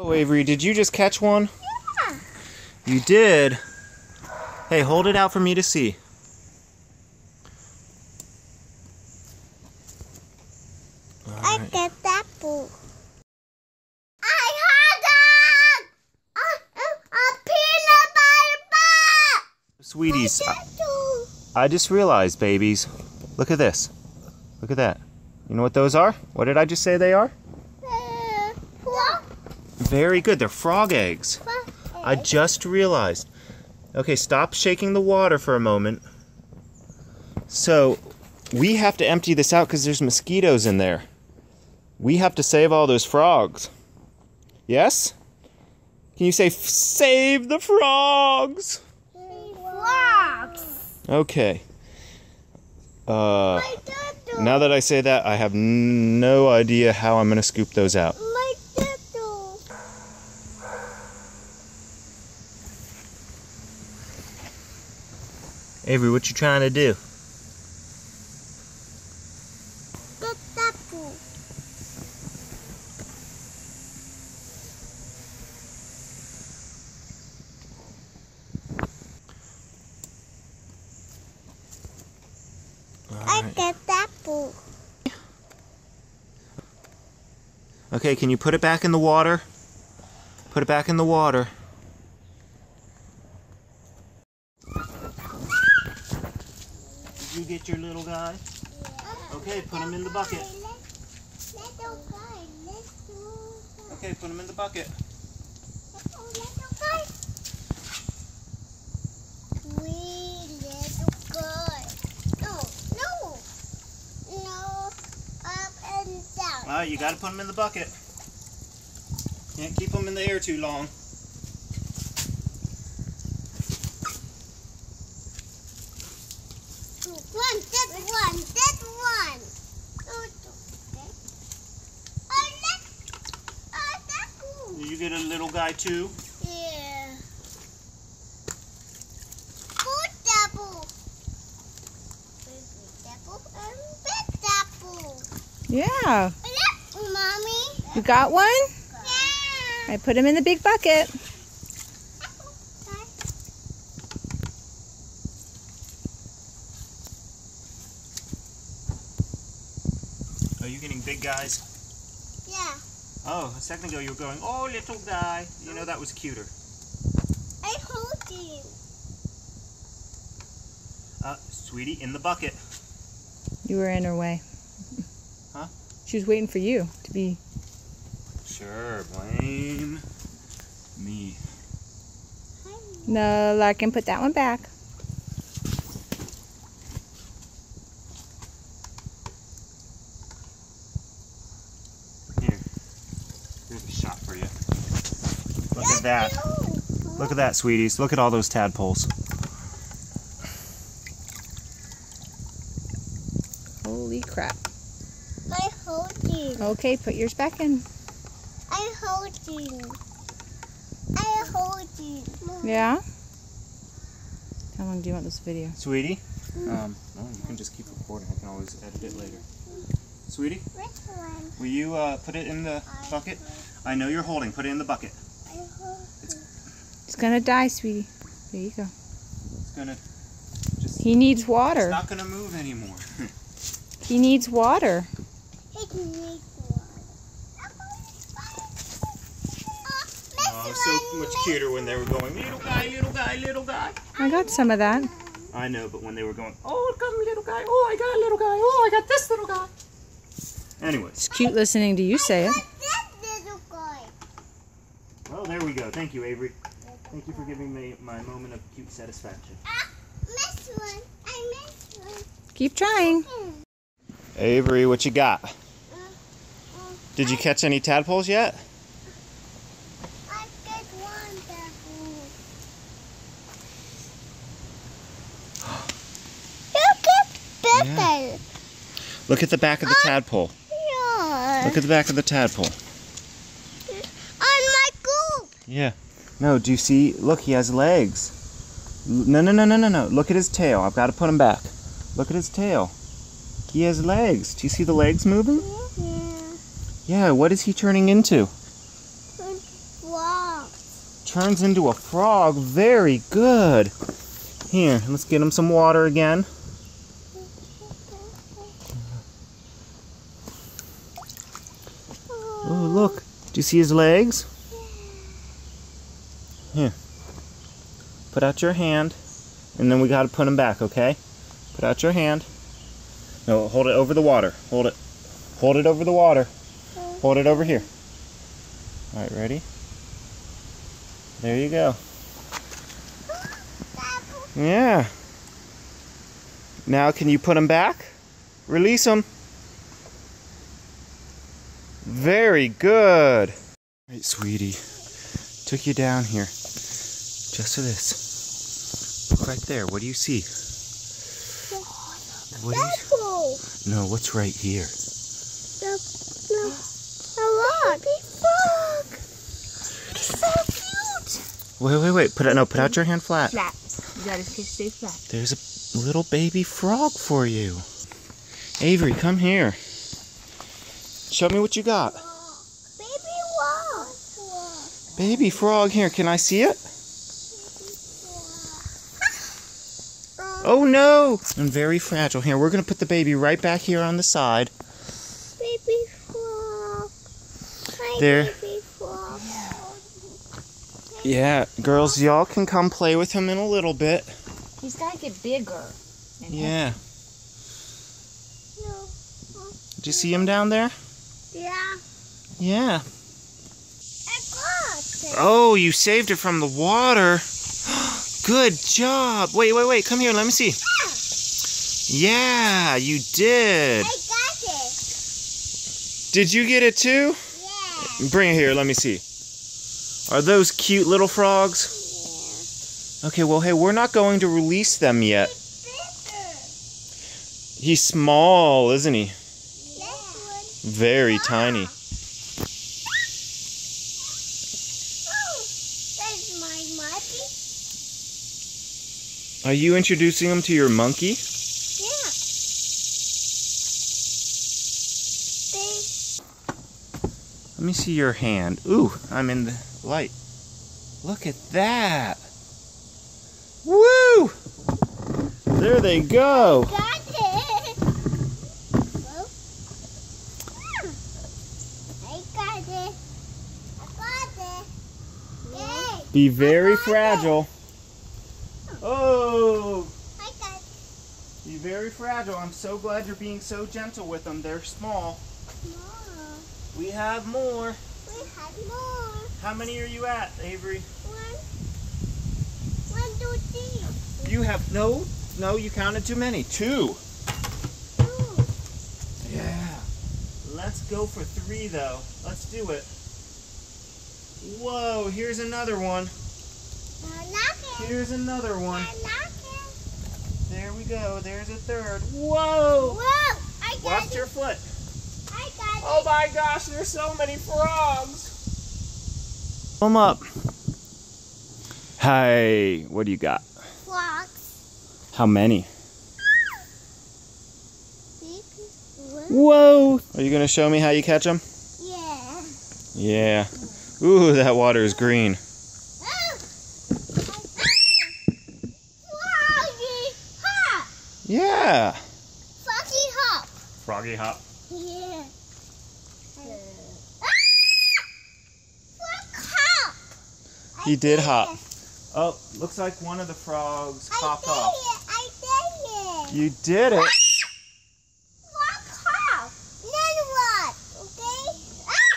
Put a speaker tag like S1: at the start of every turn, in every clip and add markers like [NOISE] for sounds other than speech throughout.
S1: Oh, Avery, did you just catch one?
S2: Yeah.
S1: You did? Hey, hold it out for me to see.
S2: I get that boo. I had a, a, a peanut butter bar.
S1: Sweeties, I, I just realized, babies. Look at this. Look at that. You know what those are? What did I just say they are? Very good. They're frog eggs.
S2: What?
S1: I just realized. Okay, stop shaking the water for a moment. So, we have to empty this out because there's mosquitoes in there. We have to save all those frogs. Yes? Can you say, save the frogs?
S2: Frogs.
S1: Okay. Uh, now that I say that, I have no idea how I'm going to scoop those out.
S2: My turtle.
S1: Avery, what you trying to do?
S2: Get that. I get that.
S1: Okay, can you put it back in the water? Put it back in the water. You get your little guy? Okay, put him in the bucket.
S2: Little guy, little
S1: Okay, put him in the bucket.
S2: Oh, down.
S1: Alright, you gotta put him in the bucket. Can't keep him in the air too long.
S2: One, that one, that one. Oh, okay. Oh, that, oh, that one.
S1: You get a little guy too?
S2: Yeah. Food double. Baby double and big double.
S3: Yeah.
S2: Look, mommy.
S3: You got one?
S2: Yeah.
S3: I put him in the big bucket.
S1: Are you getting big guys?
S2: Yeah.
S1: Oh, a second ago you were going, oh, little guy. You know that was cuter.
S2: I hold you.
S1: Uh, sweetie, in the bucket.
S3: You were in her way.
S1: Huh?
S3: She was waiting for you to be.
S1: Sure, blame me.
S3: No, Larkin, put that one back.
S1: Here. Here's a shot for you. Look at that. Look at that, sweeties. Look at all those tadpoles.
S3: Holy crap.
S2: I hold you.
S3: Okay, put yours back in.
S2: I hold you. I hold you.
S3: Yeah? How long do you want this video?
S1: Sweetie? Um, well, you can just keep recording. I can always edit it later. Sweetie,
S2: Which one?
S1: will you uh, put it in the bucket? I know you're holding. Put it in the bucket.
S2: It's, hold.
S3: He's gonna die, sweetie. There you go.
S1: It's gonna just.
S3: He needs
S1: It's
S3: water.
S1: not gonna move anymore. [LAUGHS]
S3: He needs water.
S2: It needs one.
S1: Oh, so much cuter when they were going, little guy, little guy, little guy.
S3: I got some of that.
S1: I know, but when they were going, oh, come little guy, oh, I got a little guy, oh, I got this little guy. Anyways,
S3: It's cute listening to you say it.
S2: That little guy.
S1: well, there we go. Thank you, Avery. Thank you for giving me my moment of cute satisfaction.
S2: Ah, missed one. I missed one.
S3: Keep trying.
S1: Avery, what you got?
S2: Uh,
S1: Did you catch any tadpoles yet?
S2: I get one double. Look at better.
S1: Look at the back of the tadpole.
S2: Yeah.
S1: Look at the back of the tadpole. Yeah. No, do you see? Look, he has legs. No, no, no, no, no, no. Look at his tail. I've got to put him back. Look at his tail. He has legs. Do you see the legs moving?
S2: Yeah.
S1: Yeah, what is he turning into?
S2: frog.
S1: Turns into a frog. Very good. Here, let's get him some water again. Oh, look. Do you see his legs? Here. Put out your hand. And then we got to put him back, okay? Put out your hand. No, hold it over the water. Hold it. Hold it over the water. Hold it over here. All right, ready? There you go. Yeah. Now, can you put him back? Release him. Very good. All right, sweetie. Took you down here. Just to this. Look right there. What do you see? What do you
S2: Apple.
S1: No, what's right here?
S2: The, the, the rock. Baby frog. It's so cute.
S1: Wait, wait, wait. Put it. No, put out your hand flat.
S3: Flat. You gotta stay flat.
S1: There's a little baby frog for you. Avery, come here. Show me what you got.
S2: Baby frog.
S1: Baby frog here. Can I see it? Oh no! I'm very fragile. Here, we're gonna put the baby right back here on the side.
S2: Baby frog. Hi,
S1: There.
S2: Baby frog.
S1: Yeah, girls, y'all can come play with him in a little bit.
S3: He's gotta get bigger.
S1: Yeah.
S2: No.
S1: Did you see him down there?
S2: Yeah.
S1: Yeah.
S2: I got it.
S1: Oh, you saved it from the water. Good job. Wait, wait, wait. Come here. Let me see. Yeah, you did.
S2: I got it.
S1: Did you get it too?
S2: Yeah.
S1: Bring it here. Let me see. Are those cute little frogs? Yeah. Okay, well, hey, we're not going to release them yet. He's small, isn't he?
S2: This
S1: Very tiny.
S2: one. Oh, that's my monkey.
S1: Are you introducing him to your monkey?
S2: Yeah.
S1: Let me see your hand. Ooh, I'm in the light. Look at that. Woo! There they go.
S2: got it. I got it. I got it. Yay.
S1: Be very fragile. Oh,
S2: I got it.
S1: be very fragile. I'm so glad you're being so gentle with them. They're small.
S2: more.
S1: We have more.
S2: We have more.
S1: How many are you at, Avery?
S2: One, one, two, three.
S1: You have no, no. You counted too many. Two.
S2: Two.
S1: Yeah. Let's go for three though. Let's do it. Whoa, here's another one.
S2: I like it.
S1: Here's another one.
S2: I like it.
S1: There we go. There's a third. Whoa!
S2: Whoa! I got
S1: Watch
S2: it.
S1: your foot.
S2: I got
S1: oh it! Oh my gosh, there's so many frogs. Come up. Hey, what do you got?
S2: Frogs.
S1: How many? Whoa! Are you gonna show me how you catch them?
S2: Yeah.
S1: Yeah. Ooh, that water is green.
S2: Oh. Froggy hop.
S1: Yeah.
S2: Froggy hop.
S1: Froggy hop.
S2: Yeah. Ah! Frog hop.
S1: He did hop. Oh, looks like one of the frogs popped off.
S2: I did
S1: off.
S2: it. I did it.
S1: You did it.
S2: Frog hop. Then what? Okay. Ah!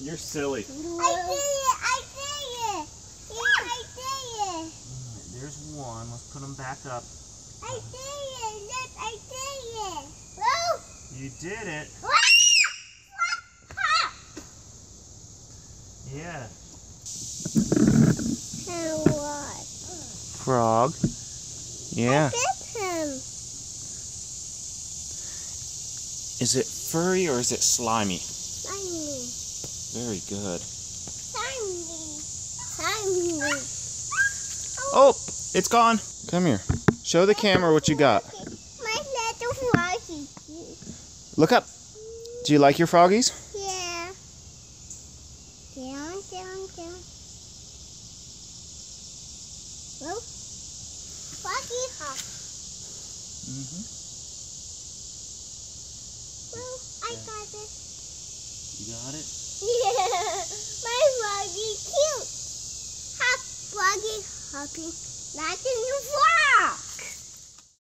S1: You're silly.
S2: I did it. I did it. Yeah, I did it.
S1: There's one. Let's put him back up.
S2: I did it. Look, I did it. Oh.
S1: You did it.
S2: Hop.
S1: Yeah. Frog. Yeah.
S2: Him.
S1: Is it furry or is it slimy?
S2: Slimy.
S1: Very good.
S2: Slimy. Slimy.
S1: Oh, it's gone. Come here. Show the camera what you got.
S2: My little froggy.
S1: Look up. Do you like your froggies?
S2: Yeah. Down, down, down. Oh, froggy hop.
S1: Mm-hmm.
S2: I got it.
S1: You got it?
S2: Yeah, my froggy cute. Hop, froggy hopping, not in the fall.